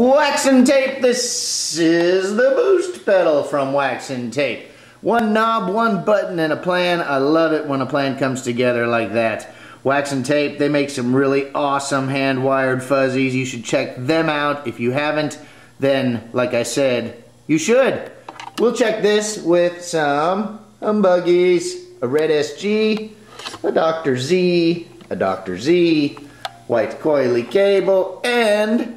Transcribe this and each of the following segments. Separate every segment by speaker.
Speaker 1: Wax and Tape, this is the boost pedal from Wax and Tape. One knob, one button, and a plan. I love it when a plan comes together like that. Wax and Tape, they make some really awesome hand-wired fuzzies. You should check them out. If you haven't, then, like I said, you should. We'll check this with some humbuggies, a red SG, a Dr. Z, a Dr. Z, white coily cable, and?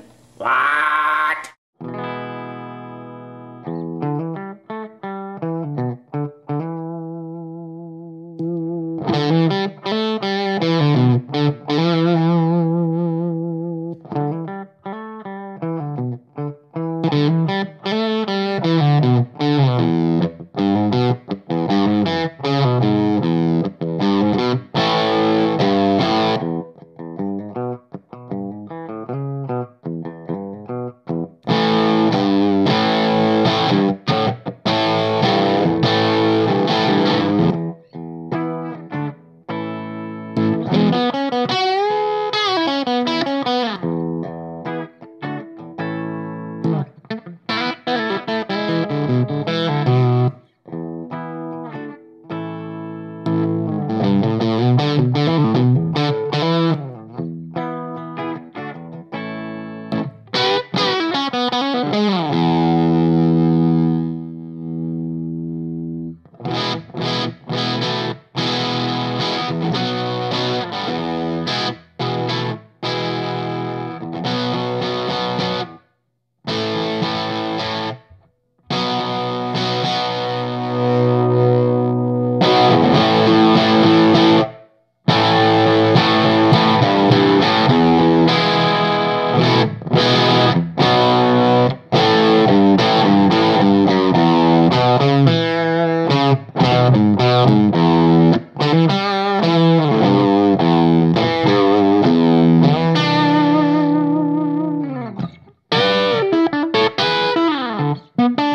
Speaker 1: Adiós.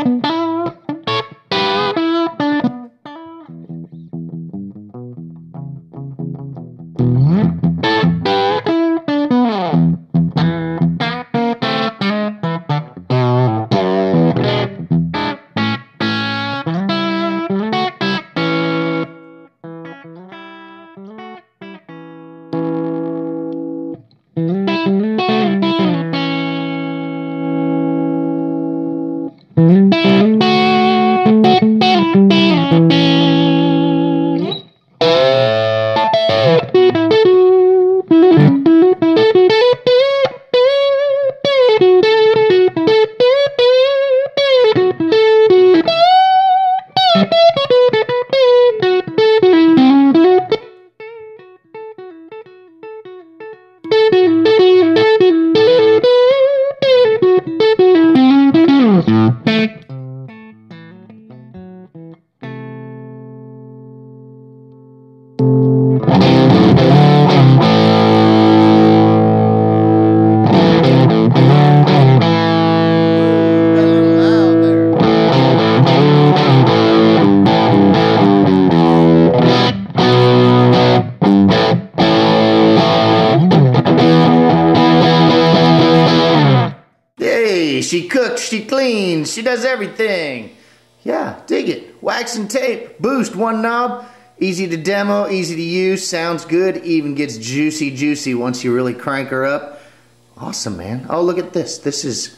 Speaker 1: She cooks, she cleans, she does everything. Yeah, dig it. Wax and tape, boost, one knob, easy to demo, easy to use, sounds good, even gets juicy, juicy once you really crank her up. Awesome, man. Oh, look at this. This is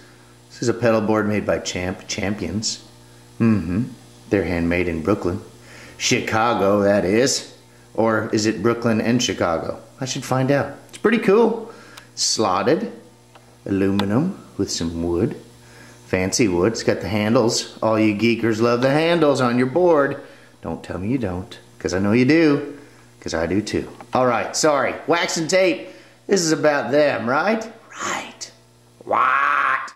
Speaker 1: this is a pedal board made by Champ Champions. Mm-hmm. They're handmade in Brooklyn. Chicago, that is. Or is it Brooklyn and Chicago? I should find out. It's pretty cool. Slotted, aluminum with some wood. Fancy wood. It's got the handles. All you geekers love the handles on your board. Don't tell me you don't, because I know you do, because I do too. All right, sorry. Wax and tape. This is about them, right? Right. What?